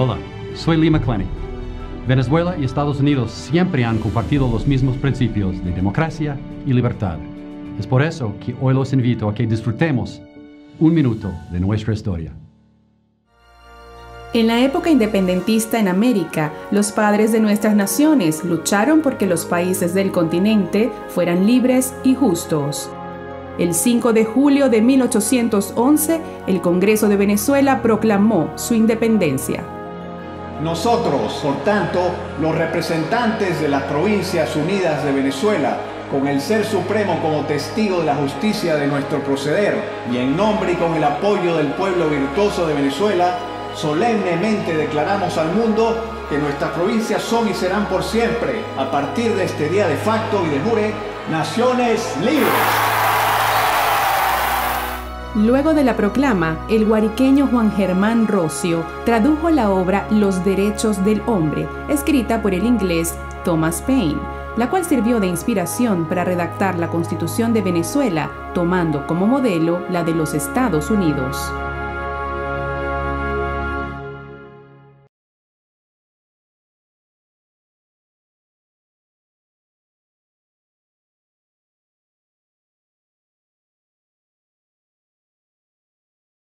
Hola, soy Lee McClenny. Venezuela y Estados Unidos siempre han compartido los mismos principios de democracia y libertad. Es por eso que hoy los invito a que disfrutemos un minuto de nuestra historia. En la época independentista en América, los padres de nuestras naciones lucharon porque los países del continente fueran libres y justos. El 5 de julio de 1811, el Congreso de Venezuela proclamó su independencia. Nosotros, por tanto, los representantes de las Provincias Unidas de Venezuela, con el Ser Supremo como testigo de la justicia de nuestro proceder y en nombre y con el apoyo del pueblo virtuoso de Venezuela, solemnemente declaramos al mundo que nuestras provincias son y serán por siempre, a partir de este día de facto y de jure, naciones libres. Luego de la proclama, el guariqueño Juan Germán Rocio tradujo la obra Los Derechos del Hombre, escrita por el inglés Thomas Paine, la cual sirvió de inspiración para redactar la Constitución de Venezuela, tomando como modelo la de los Estados Unidos.